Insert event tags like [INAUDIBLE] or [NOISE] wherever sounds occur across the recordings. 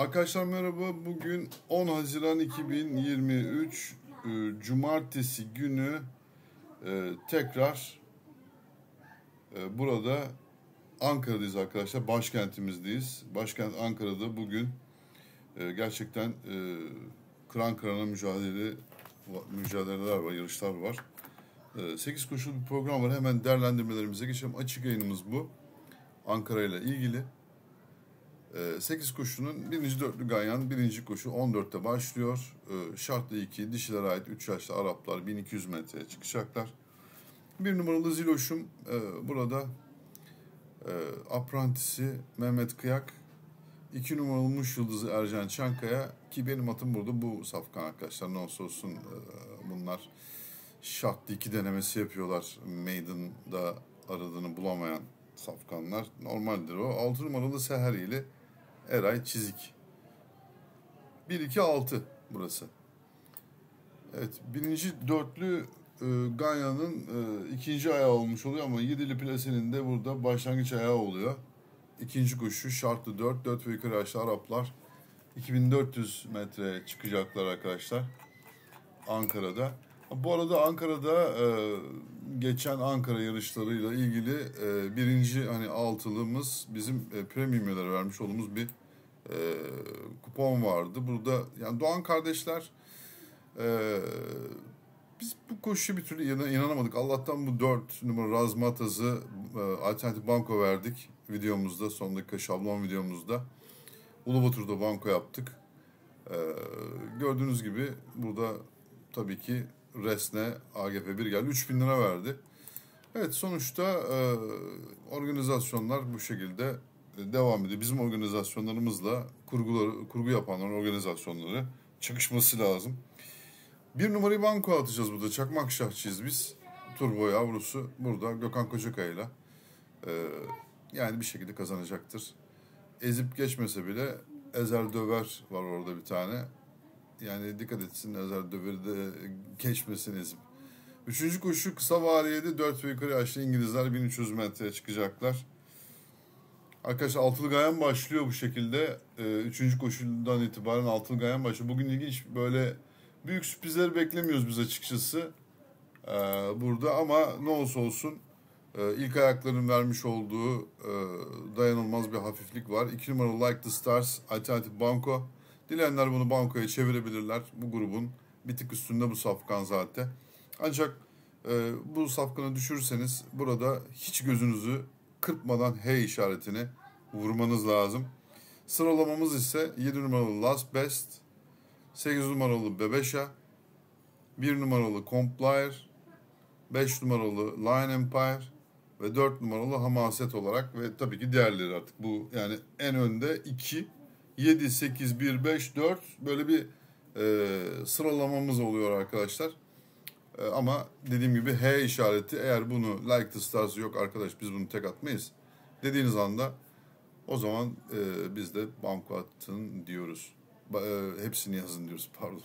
Arkadaşlar merhaba. Bugün 10 Haziran 2023 e, Cumartesi günü e, tekrar e, burada Ankara'dayız arkadaşlar. Başkentimizdeyiz. Başkent Ankara'da bugün gerçekten e, kıran kırana mücadele mücadeleler var, yarışlar var. E, 8 koşulu bir program var. Hemen değerlendirmelerimize geçelim. Açık yayınımız bu. Ankara ile ilgili. 8 koşunun birinci dörtlü Ganyan birinci koşu 14'te başlıyor. Ee, şartlı 2 dişilere ait 3 yaşlı Araplar 1200 metreye çıkacaklar. Bir numaralı Ziloş'um e, burada e, aprantisi Mehmet Kıyak. 2 numaralı Muş Yıldızı Ercan Çankaya ki benim atım burada bu safkan arkadaşlar ne olsa olsun e, bunlar şartlı 2 denemesi yapıyorlar. Maiden'da aradığını bulamayan safkanlar. Normaldir o. 6 numaralı Seher ile Eray Çizik. 1-2-6 burası. Evet birinci dörtlü e, Ganya'nın e, ikinci ayağı olmuş oluyor ama yedili plasenin de burada başlangıç ayağı oluyor. İkinci koşu şartlı 4, 4 ve yukarı yaşlı Araplar 2400 metre çıkacaklar arkadaşlar Ankara'da. Bu arada Ankara'da e, geçen Ankara yarışlarıyla ilgili e, birinci hani altılımız bizim e, premiumlara vermiş olduğumuz bir e, kupon vardı. Burada yani Doğan kardeşler e, biz bu koşuya bir türlü inanamadık. Allah'tan bu dört numara Razmataz'ı e, alternatif banko verdik videomuzda. Son dakika şablon videomuzda. Ulubatur'da banko yaptık. E, gördüğünüz gibi burada tabii ki Resne AGP1 geldi. 3000 lira verdi. Evet sonuçta e, organizasyonlar bu şekilde devam ediyor. Bizim organizasyonlarımızla kurguları, kurgu yapanların organizasyonları çıkışması lazım. Bir numarayı banko atacağız burada. Çakmak şahçıyız biz. Turbo yavrusu burada Gökhan Kocakay'la. Ee, yani bir şekilde kazanacaktır. Ezip geçmese bile Ezel Döver var orada bir tane. Yani dikkat etsin Ezel Döver'i de geçmesin ezip. Üçüncü koşu kısa variyede 4 ve yukarı yaşlı İngilizler 1300 metreye çıkacaklar. Arkadaşlar altılı gayen başlıyor bu şekilde. Ee, üçüncü koşuldan itibaren altılı gayen başlıyor. Bugün ilginç böyle büyük sürprizler beklemiyoruz biz açıkçası. Ee, burada ama ne olsa olsun e, ilk ayakların vermiş olduğu e, dayanılmaz bir hafiflik var. İki numaralı Like the Stars alternatif banko. Dileyenler bunu bankoya çevirebilirler. Bu grubun bir tık üstünde bu safkan zaten. Ancak e, bu safkanı düşürürseniz burada hiç gözünüzü kırpmadan H işaretini vurmanız lazım. Sıralamamız ise 7 numaralı Last Best, 8 numaralı Bebeşa, 1 numaralı Complier, 5 numaralı Lion Empire ve 4 numaralı Hamaset olarak ve tabii ki diğerleri artık bu yani en önde 2, 7, 8, 1, 5, 4 böyle bir e, sıralamamız oluyor arkadaşlar. E, ama dediğim gibi H işareti eğer bunu like the stars yok arkadaş biz bunu tek atmayız dediğiniz anda o zaman e, biz de banko atın diyoruz. Ba, e, hepsini yazın diyoruz [LAUGHS] pardon.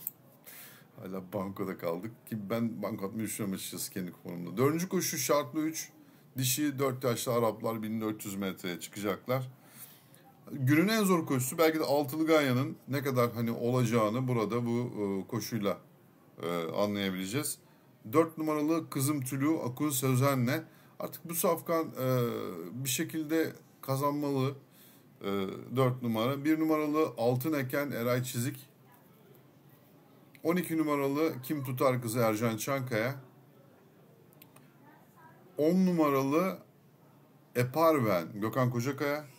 Hala bankoda kaldık ki ben banko atmayı düşünüyorum açıkçası kendi kuponumda. Dördüncü koşu şartlı 3. Dişi 4 yaşlı Araplar 1400 metreye çıkacaklar. Günün en zor koşusu belki de altılı Ganya'nın ne kadar hani olacağını burada bu e, koşuyla e, anlayabileceğiz. 4 numaralı Kızım Tülü Akun Sözen'le artık bu safkan e, bir şekilde kazanmalı. E, 4 numara. 1 numaralı Altın Eken Eray Çizik. 12 numaralı Kim Tutar Kızı Ercan Çankaya. 10 numaralı Eparven Gökhan Kocakaya.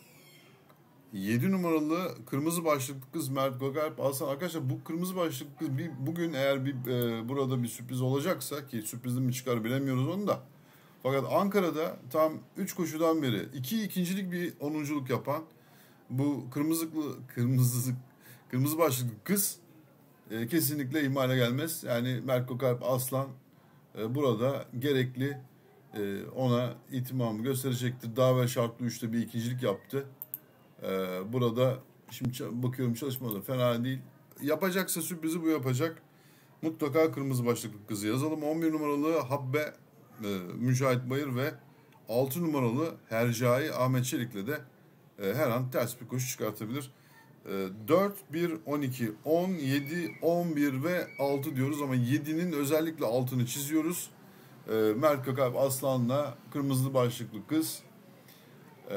7 numaralı kırmızı başlıklı kız Mert Gökalp Alsan. Arkadaşlar bu kırmızı başlıklı kız bir, bugün eğer bir e, burada bir sürpriz olacaksa ki sürprizin mi çıkar bilemiyoruz onu da. Fakat Ankara'da tam 3 koşudan beri 2 iki ikincilik bir onunculuk yapan bu kırmızılı kırmızı kırmızı başlıklı kız e, kesinlikle ihmale gelmez. Yani Mert Gökalp Aslan e, burada gerekli e, ona itimamı gösterecektir. Daha ve şartlı 3'te bir ikincilik yaptı. Ee, burada şimdi bakıyorum çalışmaları fena değil. Yapacaksa sürprizi bu yapacak. Mutlaka kırmızı başlıklı kızı yazalım. 11 numaralı Habbe e, Mücahit Bayır ve 6 numaralı Hercai Ahmet Çelik'le de e, her an ters bir koşu çıkartabilir. 4, 1, 12, 10, 7, 11 ve 6 diyoruz ama 7'nin özellikle altını çiziyoruz. E, Mert Gökalp Aslan'la kırmızı başlıklı kız e,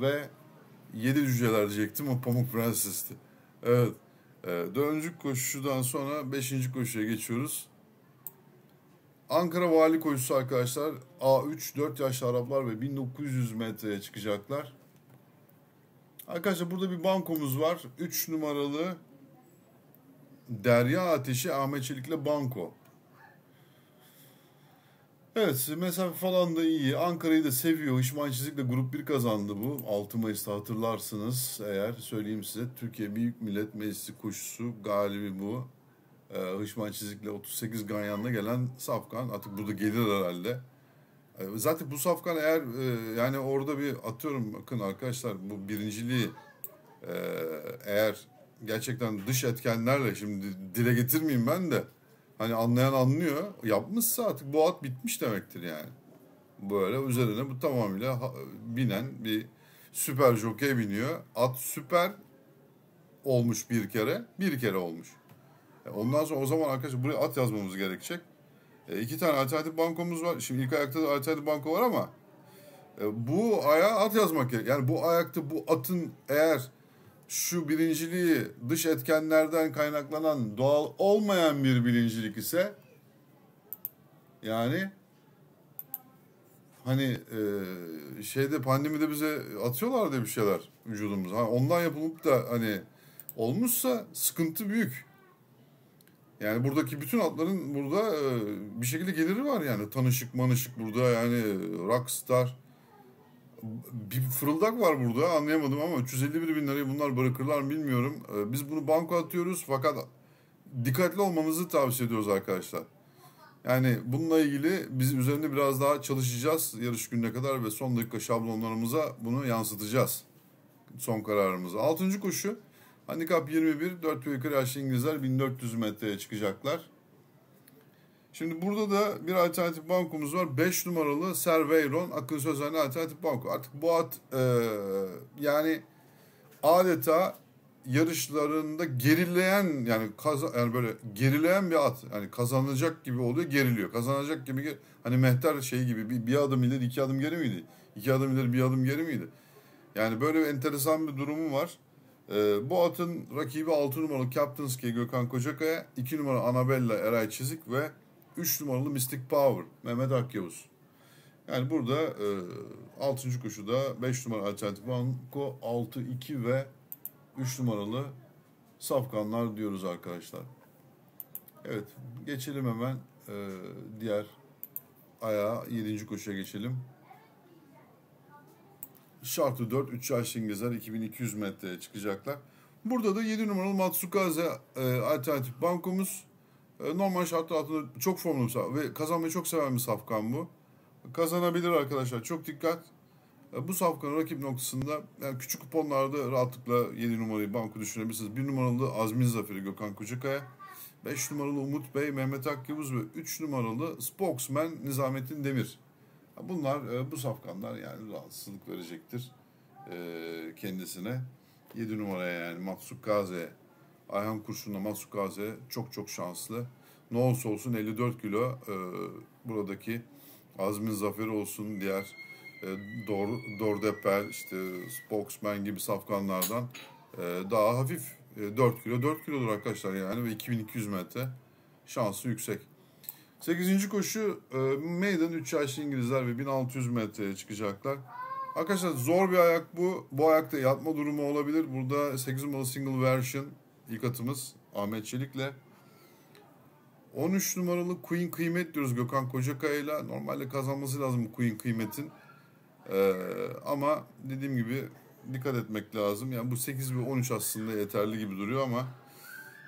ve 7 cüceler diyecektim o Pamuk Prenses'ti. Evet. E, dördüncü koşudan sonra 5. koşuya geçiyoruz. Ankara Vali koşusu arkadaşlar A3 4 yaşlı Araplar ve 1900 metreye çıkacaklar. Arkadaşlar burada bir bankomuz var. 3 numaralı Derya Ateşi Ahmet Çelik'le banko. Evet mesafe falan da iyi. Ankara'yı da seviyor. Hişman Çizik'le grup 1 kazandı bu. 6 Mayıs'ta hatırlarsınız eğer söyleyeyim size. Türkiye Büyük Millet Meclisi koşusu galibi bu. Ee, Hışman Çizik'le 38 Ganyan'la gelen Safkan. Artık burada gelir herhalde. Ee, zaten bu Safkan eğer e, yani orada bir atıyorum bakın arkadaşlar bu birinciliği e, eğer gerçekten dış etkenlerle şimdi dile getirmeyeyim ben de hani anlayan anlıyor yapmışsa artık bu at bitmiş demektir yani. Böyle üzerine bu tamamıyla binen bir süper jokey biniyor. At süper olmuş bir kere, bir kere olmuş. E, ondan sonra o zaman arkadaşlar buraya at yazmamız gerekecek. E, iki tane alternatif bankomuz var. Şimdi ilk ayakta da alternatif banko var ama e, bu aya at yazmak gerek. Yani bu ayakta bu atın eğer şu birinciliği dış etkenlerden kaynaklanan doğal olmayan bir birincilik ise yani hani e, şeyde pandemide bize atıyorlar bir şeyler vücudumuza. Hani ondan yapılıp da hani olmuşsa sıkıntı büyük. Yani buradaki bütün atların burada e, bir şekilde geliri var yani. Tanışık manışık burada yani rockstar. Bir fırıldak var burada anlayamadım ama 351 bin lirayı bunlar bırakırlar mı bilmiyorum. E, biz bunu banko atıyoruz fakat dikkatli olmamızı tavsiye ediyoruz arkadaşlar. Yani bununla ilgili biz üzerinde biraz daha çalışacağız yarış gününe kadar ve son dakika şablonlarımıza bunu yansıtacağız. Son kararımızı. Altıncı koşu Handikap 21, 4 ve yukarı yaşlı İngilizler 1400 metreye çıkacaklar. Şimdi burada da bir alternatif bankomuz var. 5 numaralı Serveyron Akın Sözenli alternatif banko. Artık bu at e, yani adeta yarışlarında gerileyen yani kaza, yani böyle gerileyen bir at. Yani kazanacak gibi oluyor, geriliyor. Kazanacak gibi hani mehter şey gibi bir, bir adım ileri iki adım geri miydi? İki adım ileri bir adım geri miydi? Yani böyle bir enteresan bir durumu var. E, bu atın rakibi 6 numaralı Captainski Gökhan Kocakaya, 2 numara Anabella Eray Çizik ve 3 numaralı Mystic Power Mehmet Akyavuz. Yani burada e, 6. koşuda 5 numara Alternatif Banko 6-2 ve 3 numaralı safkanlar diyoruz arkadaşlar. Evet geçelim hemen e, diğer ayağa 7. koşuya geçelim. Şartı 4, 3 yaş İngilizler 2200 metreye çıkacaklar. Burada da 7 numaralı Matsukaze e, alternatif bankomuz. E, normal şartlar altında çok formlu ve kazanmayı çok seven bir safkan bu. Kazanabilir arkadaşlar. Çok dikkat. E, bu safkanın rakip noktasında yani küçük kuponlarda rahatlıkla 7 numarayı banko düşünebilirsiniz. 1 numaralı Azmin Zaferi Gökhan Kucakaya. 5 numaralı Umut Bey, Mehmet Akyavuz ve 3 numaralı Spokesman Nizamettin Demir. Bunlar e, bu safkanlar yani rahatsızlık verecektir kendisine. 7 numaraya yani Maksuk Gaze, Ayhan Kurşun'la Maksuk Gaze çok çok şanslı. Ne olursa olsun 54 kilo e, buradaki Azmin Zaferi olsun diğer e, Dor, Dordepel işte Spokesman gibi safkanlardan e, daha hafif e, 4 kilo 4 kilodur arkadaşlar yani ve 2200 metre şansı yüksek. 8. koşu e, Maiden 3 yaşlı İngilizler ve 1600 metreye çıkacaklar. Arkadaşlar zor bir ayak bu. Bu ayakta yatma durumu olabilir. Burada 8 numaralı single version ilk atımız Ahmet Çelik'le. 13 numaralı Queen Kıymet diyoruz Gökhan Kocakaya ile. Normalde kazanması lazım Queen Kıymet'in. Ee, ama dediğim gibi dikkat etmek lazım. Yani bu 8 ve 13 aslında yeterli gibi duruyor ama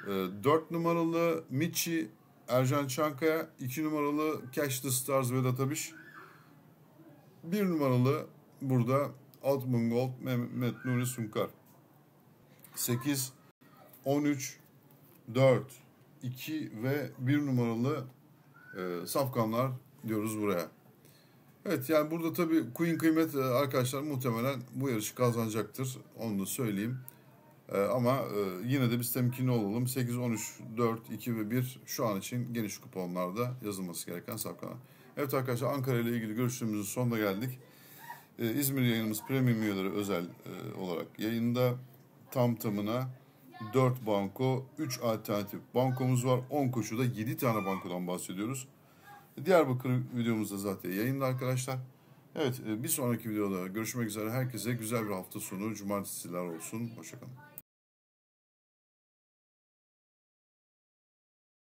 e, 4 numaralı Michi Ercan Çankaya, 2 numaralı Cash the Stars Vedat Abiş, 1 numaralı burada Altman Gold Mehmet Nuri Sunkar. 8, 13, 4, 2 ve 1 numaralı e, safkanlar diyoruz buraya. Evet yani burada tabii Queen kıymet e, arkadaşlar muhtemelen bu yarışı kazanacaktır. Onu da söyleyeyim. E, ama e, yine de biz temkinli olalım. 8, 13, 4, 2 ve 1 şu an için geniş kuponlarda yazılması gereken safkanlar. Evet arkadaşlar Ankara ile ilgili görüşlerimizin sonuna geldik. Ee, İzmir yayınımız premium üyeleri özel e, olarak yayında tam tamına 4 banko, 3 alternatif bankomuz var. 10 koşuda 7 tane bankodan bahsediyoruz. Diyarbakır videomuz da zaten yayında arkadaşlar. Evet e, bir sonraki videoda görüşmek üzere. Herkese güzel bir hafta sonu. Cumartesiler olsun. Hoşçakalın.